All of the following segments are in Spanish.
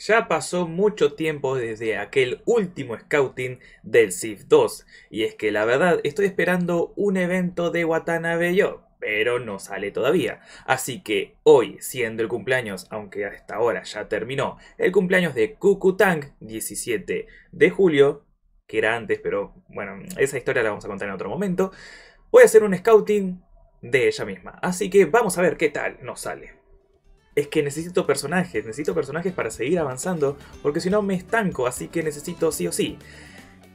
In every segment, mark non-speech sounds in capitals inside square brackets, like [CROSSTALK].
Ya pasó mucho tiempo desde aquel último scouting del SIF 2, y es que la verdad estoy esperando un evento de Watanabe Yo, pero no sale todavía. Así que hoy, siendo el cumpleaños, aunque hasta ahora ya terminó, el cumpleaños de Kukutang, 17 de julio, que era antes, pero bueno, esa historia la vamos a contar en otro momento, voy a hacer un scouting de ella misma. Así que vamos a ver qué tal nos sale es que necesito personajes, necesito personajes para seguir avanzando, porque si no me estanco, así que necesito sí o sí.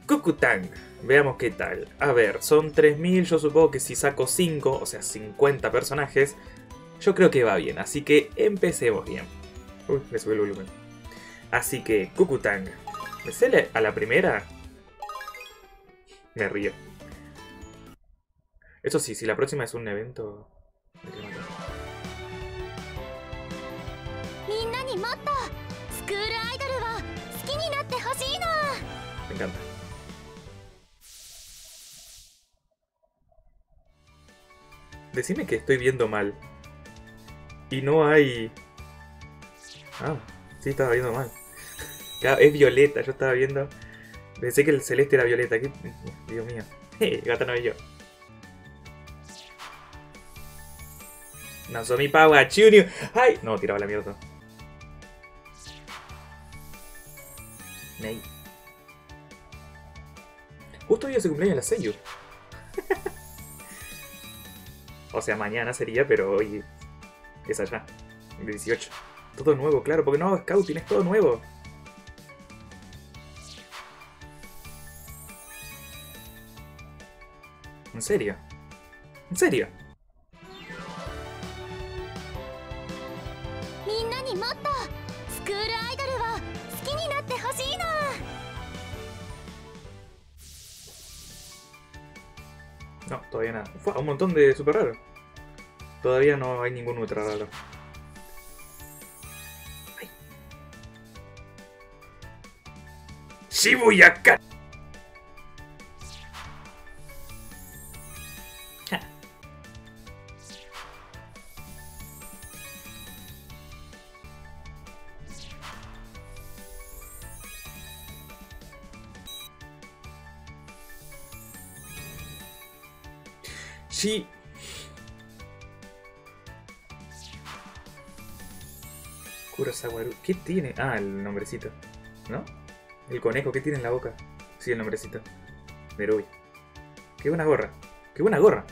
Kukutang, veamos qué tal. A ver, son 3000, yo supongo que si saco 5, o sea 50 personajes, yo creo que va bien, así que empecemos bien. Uy, me subí el volumen. Así que, Kukutang, ¿me sale a la primera? Me río. Eso sí, si la próxima es un evento... Decime que estoy viendo mal. Y no hay... Ah, sí estaba viendo mal. Es violeta, yo estaba viendo... Pensé que el celeste era violeta. Dios mío. [LAUGHS] Gata no yo. mi Power Junior. ¡Ay! No, tiraba la mierda. Ney. Justo hoy es el cumpleaños de la Seiyu. O sea, mañana sería, pero hoy es allá. El 18. Todo nuevo, claro, porque no Scouting, es todo nuevo. ¿En serio? ¿En serio? Todavía nada. Un montón de super raros. Todavía no hay ningún ultra raro. Shibuya Sí. Kurosawaru. ¿Qué tiene? Ah, el nombrecito. ¿No? El conejo, ¿qué tiene en la boca? Sí, el nombrecito. Merui. Qué buena gorra. Qué buena gorra.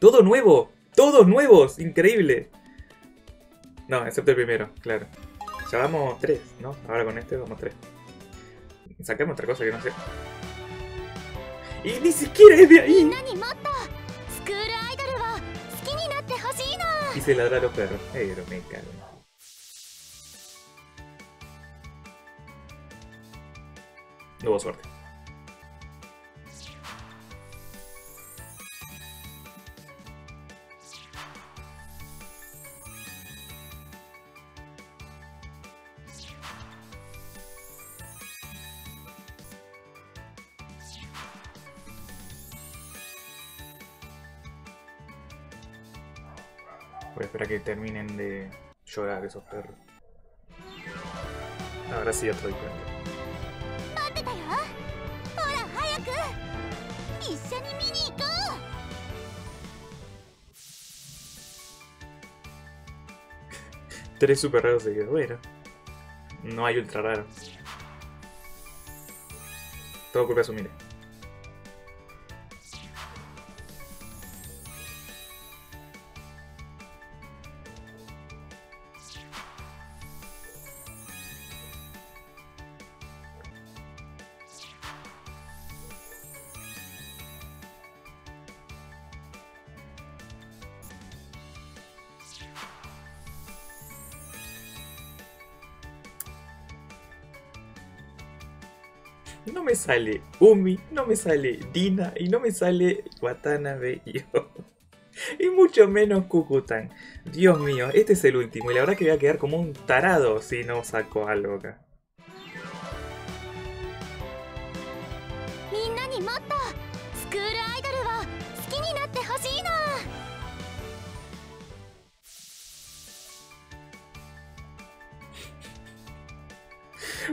Todo nuevo. Todos nuevos. Increíble. No, excepto el primero, claro. Ya vamos tres, ¿no? Ahora con este vamos tres. Sacamos otra cosa que no sé. Y ni siquiera es de ahí. Y se ladra a los perros. Pero me cago. No hubo suerte. Voy a esperar que terminen de llorar esos perros. Ahora sí ya estoy cuenta. Tres super raros seguidos. Bueno, no hay ultra raros. Todo culpa de su mire. No me sale Umi, no me sale Dina y no me sale Watanabe yo. [LAUGHS] Y mucho menos Kukutan. Dios mío, este es el último y la verdad que voy a quedar como un tarado si no saco algo acá.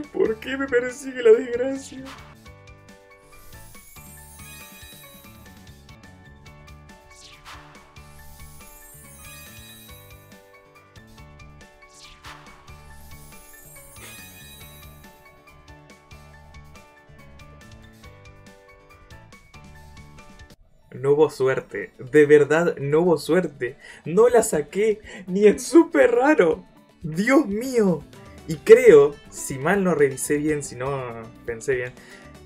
¿Por qué me persigue la desgracia? No hubo suerte, de verdad no hubo suerte. No la saqué ni en súper raro. Dios mío. Y creo, si mal no revisé bien, si no pensé bien,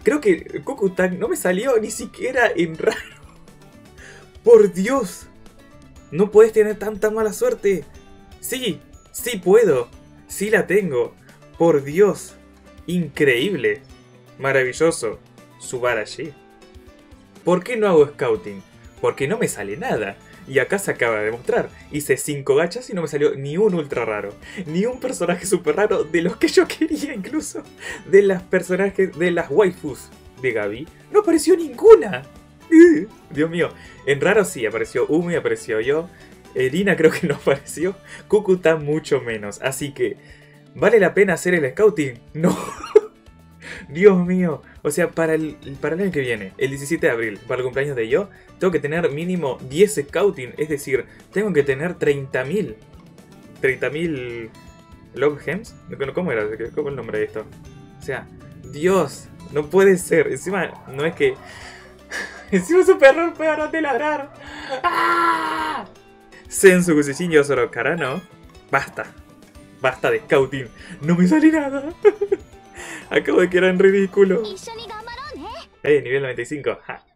creo que Kokutang no me salió ni siquiera en [LAUGHS] raro. Por Dios. No puedes tener tanta mala suerte. Sí, sí puedo. Sí la tengo. Por Dios. Increíble. Maravilloso. Subarashi. ¿Por qué no hago scouting? Porque no me sale nada. Y acá se acaba de mostrar. Hice 5 gachas y no me salió ni un ultra raro. Ni un personaje super raro de los que yo [LAUGHS] quería incluso. De las personajes, de las waifus de Gaby. No apareció ninguna. [LAUGHS] Dios mío. En raro sí, apareció Umi, apareció yo. Erina creo que no [LAUGHS] apareció. Kukuta mucho menos. Así que, ¿vale la pena hacer el scouting? No. Dios mío. O sea, para el, para el año que viene, el 17 de abril, para el cumpleaños de yo, tengo que tener mínimo 10 scouting. Es decir, tengo que tener 30.000. 30.000 log gems. ¿Cómo era? ¿Cómo el nombre de esto? O sea, Dios, no puede ser. Encima, no es que... [LAUGHS] Encima su perro puede de ladrar. ¡Ah! Sensu Kushishin Yosoro Karano. Basta. Basta de scouting. No me sale nada. [LAUGHS] Acabo de quedar en ridículo. Eh, nivel 95. Ja.